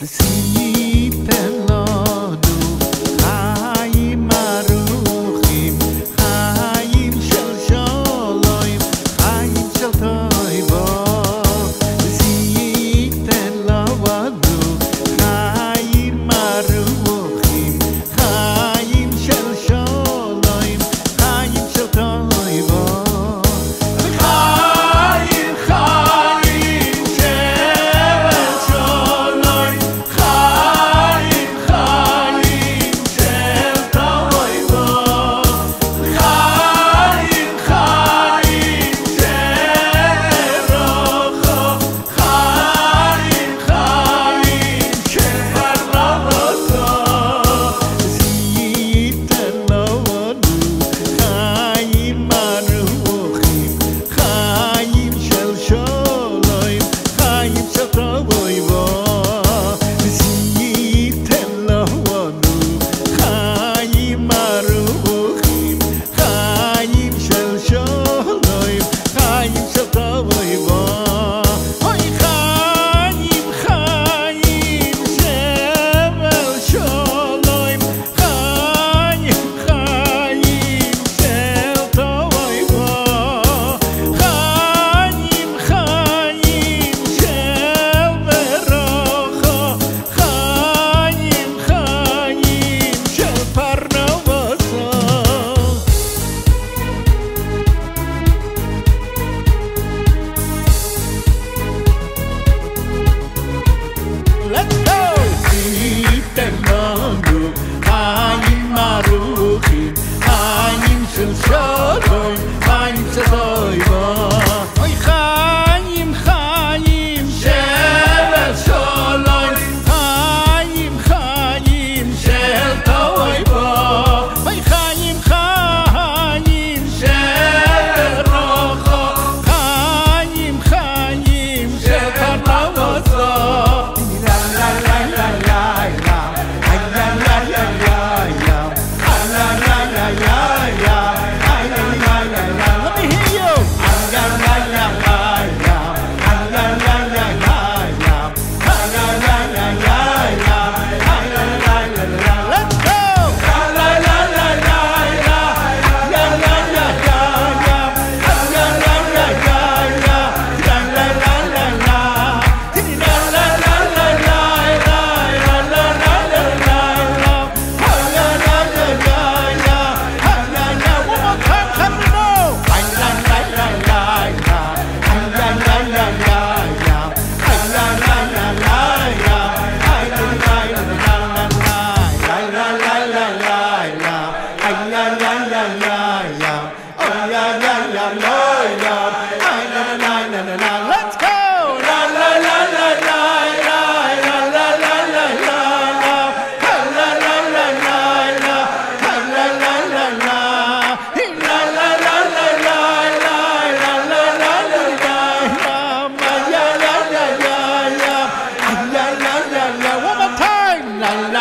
the sleep la la